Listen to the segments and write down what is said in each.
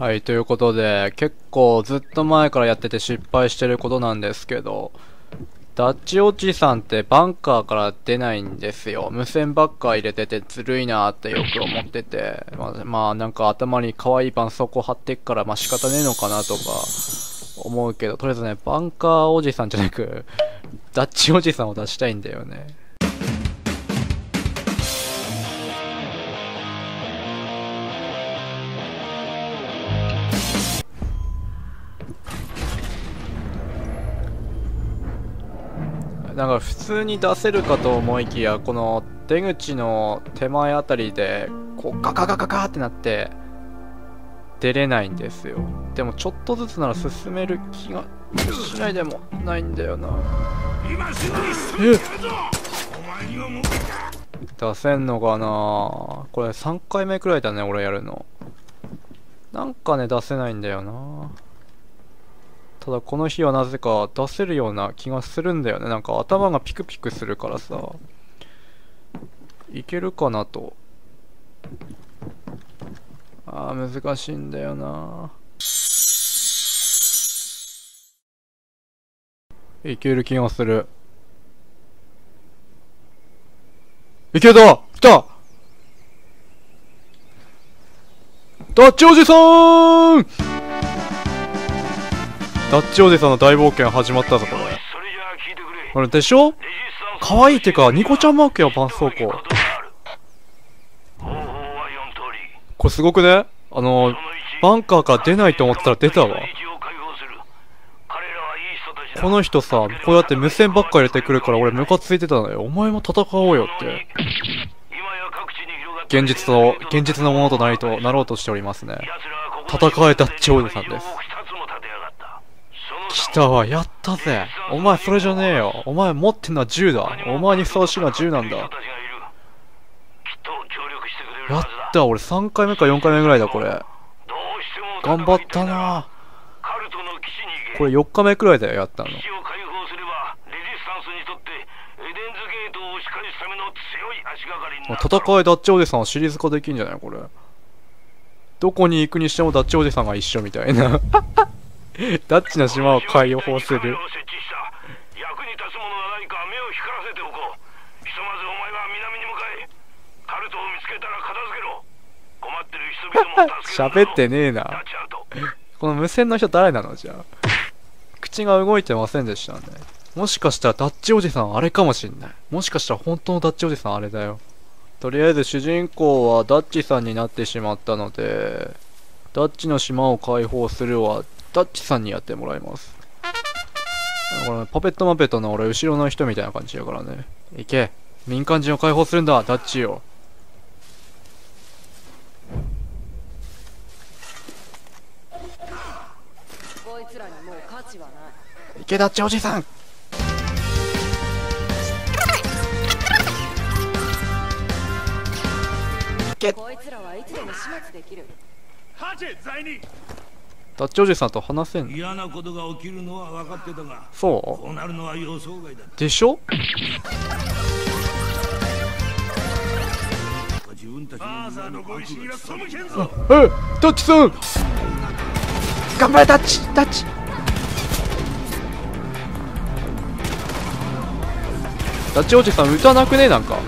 はい、ということで、結構ずっと前からやってて失敗してることなんですけど、ダッチおじさんってバンカーから出ないんですよ。無線ばっか入れててずるいなってよく思ってて、まあ、まあ、なんか頭に可愛い絆創膏貼ってっからまあ仕方ねえのかなとか思うけど、とりあえずね、バンカーおじさんじゃなく、ダッチおじさんを出したいんだよね。なんか普通に出せるかと思いきやこの出口の手前あたりでこうガガガガガってなって出れないんですよ。でもちょっとずつなら進める気がしないでもないんだよな。今すぐに進めてやるぞお前にはもう出せんのかな？これ3回目くらいだね俺やるの。なんかね出せないんだよな。ただこの日はなぜか出せるような気がするんだよね。なんか頭がピクピクするからさ。いけるかなと。あー難しいんだよな。いける気がする。いけた！来た！ダッチおじさん！ダッチおじさんの大冒険始まったぞこれ。あれこれでしょ？レジスタンス可愛いってかニコちゃんマークや絆創膏ことがある方法は4通りこれすごくね？あのバンカーから出ないと思ってたら出たわ。この人さこうやって無線ばっか入れてくるから俺ムカついてたのよ。お前も戦おうよって。現実と現実のものとなりとなろうとしておりますね。戦えダッチおじさんです二つも立てやがったその来たわやったぜ。お前それじゃねえよ。お前持ってんのは銃だ。お前にふさわしいのは銃なんだ。やった俺3回目か4回目ぐらいだこれ。頑張ったな。これ4日目くらいだよやったの。戦いダッチおじさんはシリーズ化できんじゃないこれ。どこに行くにしてもダッチおじさんが一緒みたいな ダッチの島を解放するに立つものがないか目を光らせておこう。ひとまずお前は南に向かえカルトを見つけたら片付けろ。困ってる人々も助ける喋ってねえな。この無線の人誰なの？じゃあ。口が動いてませんでしたね。もしかしたらダッチおじさんあれかもしんない。もしかしたら本当のダッチおじさんあれだよ。とりあえず主人公はダッチさんになってしまったのでダッチの島を解放するはダッチさんにやってもらいます。あこれパペットマペットの俺後ろの人みたいな感じやからね。行け。民間人を解放するんだ。ダッチよこいつらにもう価値はない行けダッチおじさん。こいつらはいつでも始末できる。ハチェ罪人ダッチおじさんと話せんの？嫌なことが起きるのは分かってたがそう？こうなるのは予想外だでしょ？自分たちのご意志には背けんぞえダッチさん！頑張れダッチ！ダッチ！ダッチおじさん歌なくね？なんか。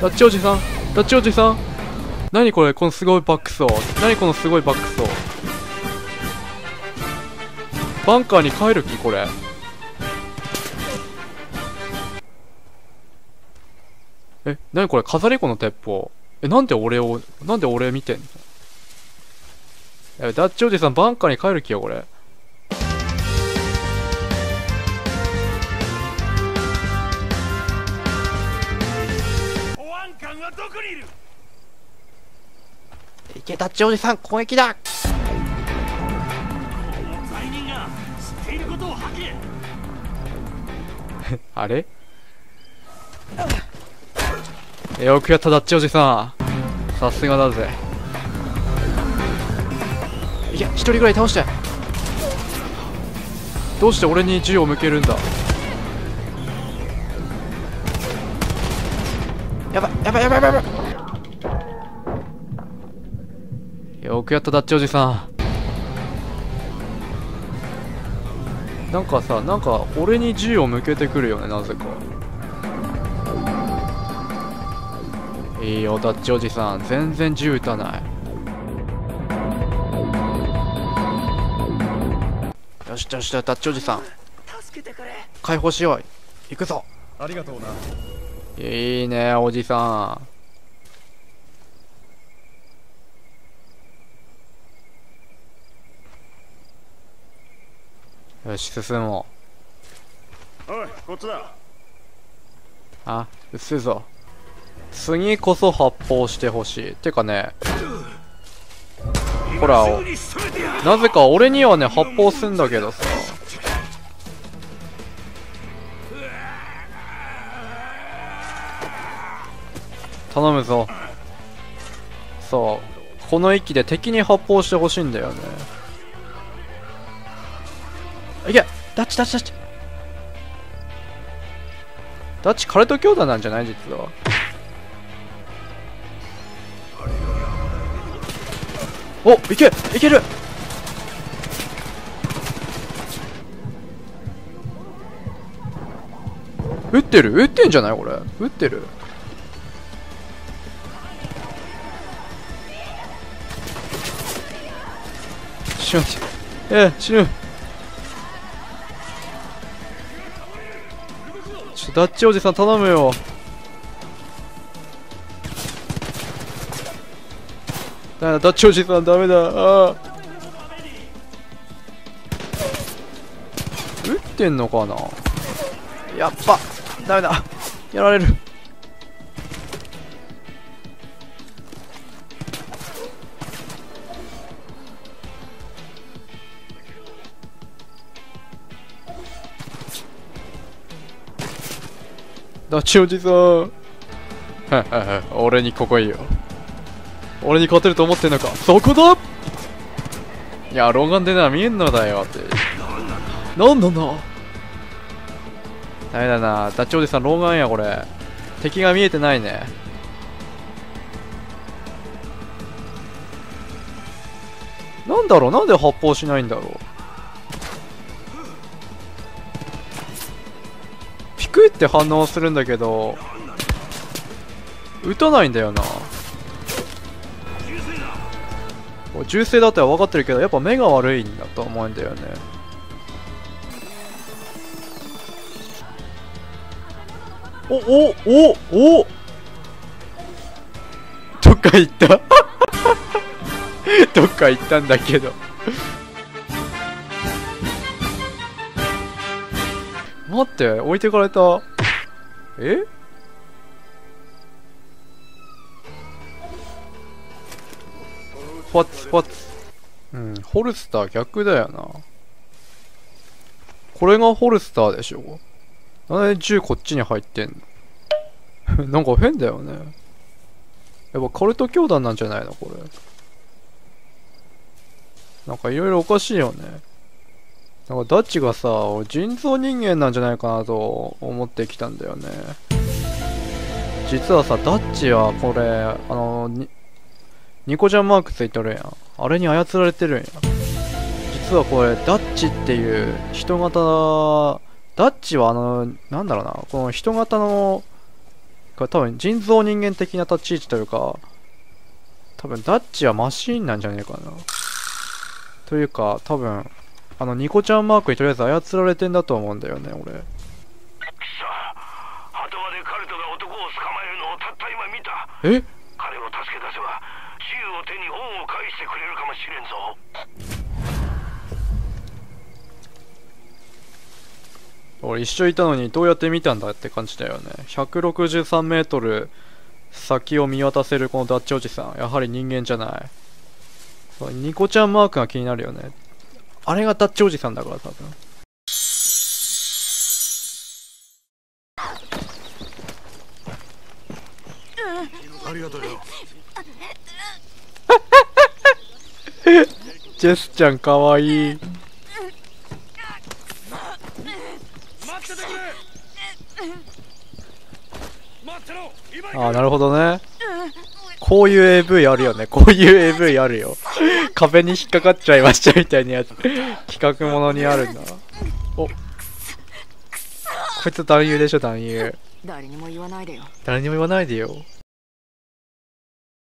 ダッチおじさんダッチおじさん何これこのすごいバックスを何このすごいバックスをバンカーに帰る気？これ。え、なにこれ飾り子の鉄砲？え、なんで俺を、なんで俺見てんの？や、ダッチおじさんバンカーに帰る気よ、これ。保安官はどこにいる？いけ、ダッチおじさん、攻撃だ罪人が知っていることを吐けあれ？えよくやった、ダッチおじさん。さすがだぜ。いや、一人ぐらい倒して。どうして俺に銃を向けるんだ？やばいやばいやばいやばいやばいくやったダッチおじさん。なんかさなんか俺に銃を向けてくるよねなぜか。いいよダッチおじさん。全然銃撃たない。よしよしダッチおじさん。解放しよう。行くぞ。ありがとうな。いいねおじさんよし進もう。おいこっちだ。あ薄いぞ。次こそ発砲してほしい。てかねほらなぜか俺にはね発砲すんだけどさ。頼むぞ。そう。この域で敵に発砲してほしいんだよねいけダッチダッチダッチ。ダッチカレット兄弟なんじゃない実は。おいけいける。撃ってる？撃ってんじゃないこれ。撃ってる？死ぬ。ええ死ぬ。ダッチおじさん頼むよ。ダメだダッチおじさんダメだ。ああ。撃ってんのかな？やっぱダメだ。やられる。ダッチおじさん。俺にここいいよ。俺に勝てると思ってんのか。そこだ。いや老眼でな見えんのだよ。ってなんな。んだダメだな。ダッチおじさん老眼やこれ。敵が見えてないね。なんだろう。なんで発砲しないんだろう。ピクって反応するんだけど。撃たないんだよな。銃声だっては分かってるけどやっぱ目が悪いんだと思うんだよね。おおおお。どっか行った？どっか行ったんだけど。待って置いてかれた。え？ファッツファッツ。うんホルスター逆だよな。これがホルスターでしょ？なんで銃こっちに入ってんの？なんか変だよね。やっぱカルト教団なんじゃないの？これ。なんかいろいろおかしいよね。なんかダッチがさ人造人間なんじゃないかなと思ってきたんだよね。実はさダッチはこれあのニコちゃんマークついてるやん。あれに操られてるんや。実はこれダッチっていう人型ダッチはあのなんだろうなこの人型の多分人造人間的な立ち位置というか多分ダッチはマシーンなんじゃねえかな。というか多分あのニコちゃんマークにとりあえず操られてんだと思うんだよね俺。さあ鳩場でカルトが男を捕まえるのをたった今見た。え？彼を助け出せば銃を手に恩を返してくれるかもしれんぞ。俺一緒いたのにどうやって見たんだって感じだよね。163メートル先を見渡せるこのダッチおじさん。やはり人間じゃない。ニコちゃんマークが気になるよねあれがダッチおじさんだから多分。ありがとうよジェスちゃんかわいい。待っててくれ待ってろ今ああなるほどねこういう AV あるよね。こういう AV あるよ。壁に引っかかっちゃいましたみたいなやつ。企画ものにあるんだ。お。こいつ男優でしょ、男優。誰にも言わないでよ誰にも言わないでよ。